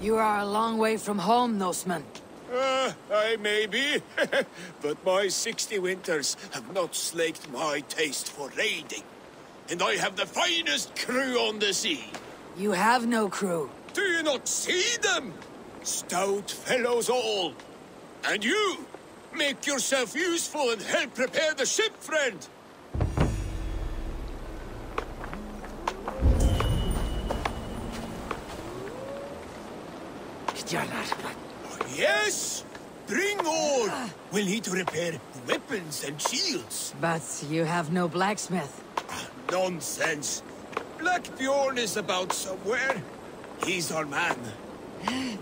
You are a long way from home, Norseman. Uh, I may be, but my 60 winters have not slaked my taste for raiding. And I have the finest crew on the sea. You have no crew. Do you not see them? Stout fellows all. And you, make yourself useful and help prepare the ship, friend. Oh, yes, bring all. We'll need to repair weapons and shields. But you have no blacksmith. Ah, nonsense. Black Bjorn is about somewhere. He's our man.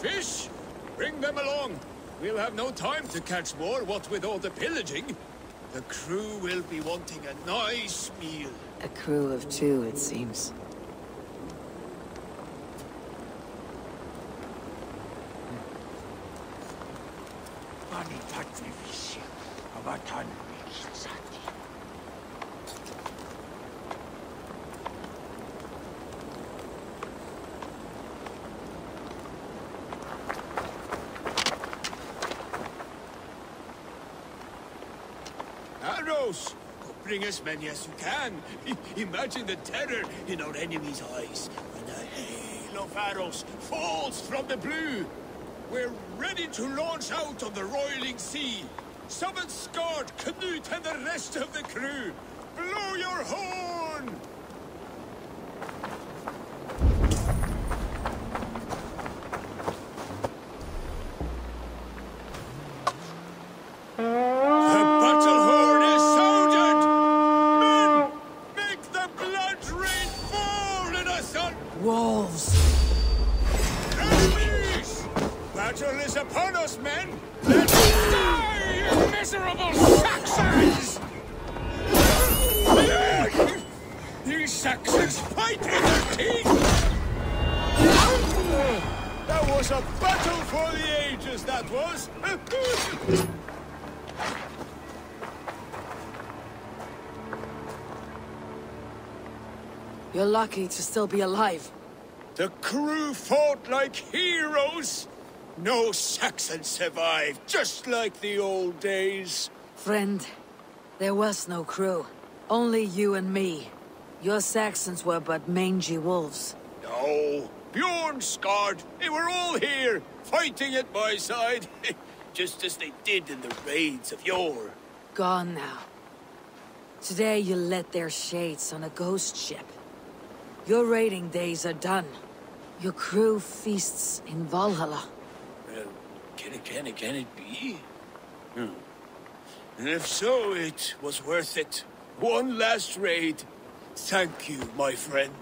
Fish! Bring them along. We'll have no time to catch more, what with all the pillaging. The crew will be wanting a nice meal. A crew of two, it seems. Bring as many as you can. I- Imagine the terror in our enemies' eyes when a hail of arrows falls from the blue. We're ready to launch out on the roiling sea. Summon Skard, Knut, and the rest of the crew. Blow your horn! The battle horn is sounded! Men, make the blood rain fall in us on Wolves! enemies! Battle is upon us, men! Let's die, you miserable Saxons! These Saxons fight with their teeth! That was a battle for the ages, that was! You're lucky to still be alive. The crew fought like heroes! No Saxon survived, just like the old days. Friend, there was no crew. Only you and me. Your Saxons were but mangy wolves. No, Bjorn Skard, they were all here, fighting at my side, just as they did in the raids of yore. Gone now. Today you let their shades on a ghost ship. Your raiding days are done. Your crew feasts in Valhalla. Uh, can it, can it, can it be? Hmm. And if so, it was worth it. One last raid. Thank you, my friend.